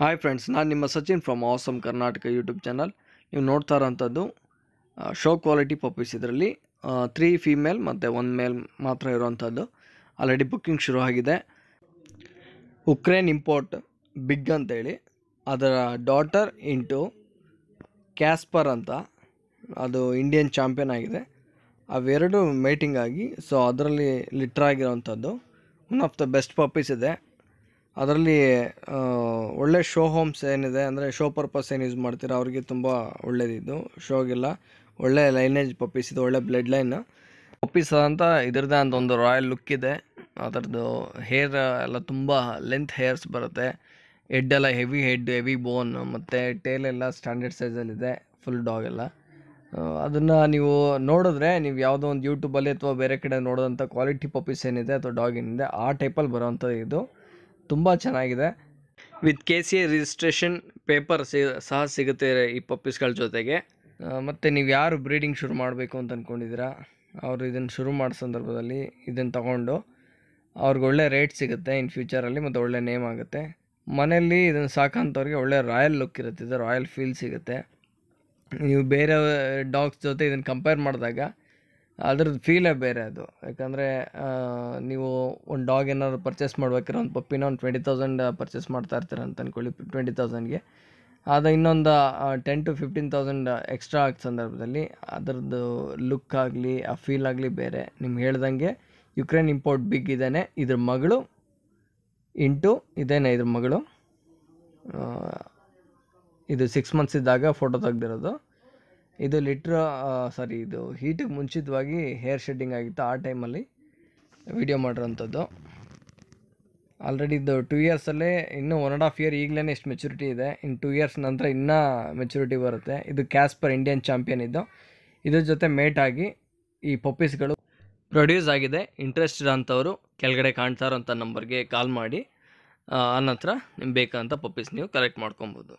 Hi friends ನಾನು ನಿಮ್ಮ Sachin from awesome Karnataka YouTube channel ನೀವು ನೋಡ್ತಾ ಇರೋಂಥದ್ದು ಶೋ ಕ್ವಾಲಿಟಿ ಪಪ್ಪೀಸ್ ಇದರಲ್ಲಿ ತ್ರೀ ಫೀಮೇಲ್ ಮತ್ತು ಒನ್ ಮೇಲ್ ಮಾತ್ರ ಇರೋವಂಥದ್ದು ಆಲ್ರೆಡಿ ಬುಕ್ಕಿಂಗ್ ಶುರು ಆಗಿದೆ. ಉಕ್ರೇನ್ ಇಂಪೋರ್ಟ್ ಬಿಗ್ ಅಂತೇಳಿ, ಅದರ ಡಾಟರ್ ಇಂಟು ಕ್ಯಾಸ್ಪರ್ ಅಂತ, ಅದು ಇಂಡಿಯನ್ ಚಾಂಪಿಯನ್ ಆಗಿದೆ. ಅವೆರಡು ಮೇಟಿಂಗ್ ಆಗಿ ಸೊ ಅದರಲ್ಲಿ litter ಆಗಿರೋವಂಥದ್ದು one of the best puppies ಇದೆ. ಅದರಲ್ಲಿ ಒಳ್ಳೆ ಶೋ ಹೋಮ್ಸ್ ಏನಿದೆ, ಅಂದರೆ ಶೋ ಪರ್ಪಸ್ ಏನು ಯೂಸ್ ಮಾಡ್ತೀರಾ, ಅವ್ರಿಗೆ ತುಂಬ ಒಳ್ಳೇದಿದ್ದು. ಶೋಗೆಲ್ಲ ಒಳ್ಳೆ ಲೈನೇಜ್ ಪಪ್ಪೀಸ್, ಇದು ಒಳ್ಳೆ ಬ್ಲಡ್ ಲೈನ್. ಪಪ್ಪೀಸ್ ಅಂತ ಇದ್ರದ್ದೇ ಅಂತ ಒಂದು ರಾಯಲ್ ಲುಕ್ ಇದೆ. ಅದರದ್ದು ಹೇರ್ ಎಲ್ಲ ತುಂಬ ಲೆಂತ್ ಹೇರ್ಸ್ ಬರುತ್ತೆ. ಹೆಡ್ ಎಲ್ಲ ಹೆವಿ ಹೆಡ್, ಹೆವಿ ಬೋನ್, ಮತ್ತು ಟೇಲ್ ಎಲ್ಲ ಸ್ಟ್ಯಾಂಡರ್ಡ್ ಸೈಜಲ್ಲಿದೆ ಫುಲ್ ಡಾಗ್ ಎಲ್ಲ. ಅದನ್ನು ನೀವು ನೋಡಿದ್ರೆ, ನೀವು ಯಾವುದೋ ಒಂದು ಯೂಟ್ಯೂಬಲ್ಲಿ ಅಥವಾ ಬೇರೆ ಕಡೆ ನೋಡೋದಂಥ ಕ್ವಾಲಿಟಿ ಪಪ್ಪೀಸ್ ಏನಿದೆ ಅಥವಾ ಡಾಗ್ ಏನಿದೆ, ಆ ಟೈಪಲ್ಲಿ ಬರೋವಂಥದ್ದು ಇದು. ತುಂಬ ಚೆನ್ನಾಗಿದೆ. With K C A registration paper ಸಹ ಸಿಗುತ್ತೆ ಈ ಪಪ್ಪೀಸ್ಗಳ ಜೊತೆಗೆ. ಮತ್ತು ನೀವು ಯಾರು ಬ್ರೀಡಿಂಗ್ ಶುರು ಮಾಡಬೇಕು ಅಂತ ಅಂದ್ಕೊಂಡಿದ್ದೀರಾ ಅವರು ಇದನ್ನು ಶುರು ಮಾಡೋ ಸಂದರ್ಭದಲ್ಲಿ ಇದನ್ನು ತಗೊಂಡು ಅವ್ರಿಗೆ ಒಳ್ಳೆ ರೇಟ್ ಸಿಗುತ್ತೆ ಇನ್ ಫ್ಯೂಚರಲ್ಲಿ ಮತ್ತು ಒಳ್ಳೆ ನೇಮ್ ಆಗುತ್ತೆ. ಮನೆಯಲ್ಲಿ ಇದನ್ನು ಸಾಕಂಥವ್ರಿಗೆ ಒಳ್ಳೆ ರಾಯಲ್ ಲುಕ್ ಇರುತ್ತೆ, ಇದು ರಾಯಲ್ ಫೀಲ್ ಸಿಗುತ್ತೆ. ನೀವು ಬೇರೆ ಡಾಗ್ಸ್ ಜೊತೆ ಇದನ್ನು ಕಂಪೇರ್ ಮಾಡಿದಾಗ ಅದ್ರದ್ದು ಫೀಲೇ ಬೇರೆ ಅದು. ಯಾಕಂದರೆ ನೀವು ಒಂದು ಡಾಗ್ ಏನಾದ್ರು ಪರ್ಚೇಸ್ ಮಾಡ್ಬೇಕಾದ್ರೆ ಒಂದು ಪಪ್ಪಿನ ಒಂದು ಟ್ವೆಂಟಿ ತೌಸಂಡ್ ಪರ್ಚೇಸ್ ಮಾಡ್ತಾ ಇರ್ತೀರ ಅಂತ ಅಂದ್ಕೊಳ್ಳಿ ಟ್ವೆಂಟಿ ತೌಸಂಡ್ಗೆ ಅದು ಇನ್ನೊಂದು ten to fifteen thousand extra ಆಗೋ ಸಂದರ್ಭದಲ್ಲಿ ಅದರದ್ದು ಲುಕ್ ಆಗಲಿ, ಆ ಫೀಲ್ ಆಗಲಿ ಬೇರೆ. ನಿಮ್ಗೆ ಹೇಳ್ದಂಗೆ ಯುಕ್ರೇನ್ ಇಂಪೋರ್ಟ್ ಬಿಗ್ ಇದ್ದಾನೆ ಇದ್ರ ಮಗಳು ಇಂಟು ಇದೇನೆ ಇದ್ರ ಮಗಳು. ಇದು ಸಿಕ್ಸ್ ಮಂತ್ಸ್ ಇದ್ದಾಗ ಫೋಟೋ ತೆಗ್ದಿರೋದು. ಇದು ಲಿಟ್ರ್ ಸಾರಿ ಇದು ಹೀಟಿಗೆ ಮುಂಚಿತವಾಗಿ ಹೇರ್ ಶೆಡ್ಡಿಂಗ್ ಆಗಿತ್ತು ಆ ಟೈಮಲ್ಲಿ ವಿಡಿಯೋ ಮಾಡಿರೋಂಥದ್ದು ಆಲ್ರೆಡಿ ಇದು ಟೂ ಇಯರ್ಸಲ್ಲೇ ಇನ್ನೂ ಒನ್ ಆ್ಯಂಡ್ ಹಾಫ್ ಇಯರ್ ಈಗಲೇ ಇಷ್ಟು ಮೆಚುರಿಟಿ ಇದೆ. ಇನ್ನು ಟೂ ಇಯರ್ಸ್ ನಂತರ ಇನ್ನೂ ಮೆಚುರಿಟಿ ಬರುತ್ತೆ. ಇದು ಕ್ಯಾಸ್ಪರ್ ಇಂಡಿಯನ್ ಚಾಂಪಿಯನ್ ಇದು. ಇದ್ರ ಜೊತೆ ಮೇಟ್ ಆಗಿ ಈ ಪಪ್ಪೀಸ್ಗಳು ಪ್ರೊಡ್ಯೂಸ್ ಆಗಿದೆ. ಇಂಟ್ರೆಸ್ಟ್ ಇರೋಂಥವ್ರು ಕೆಳಗಡೆ ಕಾಣ್ತಾ ಇರೋಂಥ ನಂಬರ್ಗೆ ಕಾಲ್ ಮಾಡಿ, ಆ ನಂತರ ನಿಮ್ಗೆ ಬೇಕಂತ ಪಪ್ಪೀಸ್ ನೀವು ಕಲೆಕ್ಟ್ ಮಾಡ್ಕೊಬೋದು.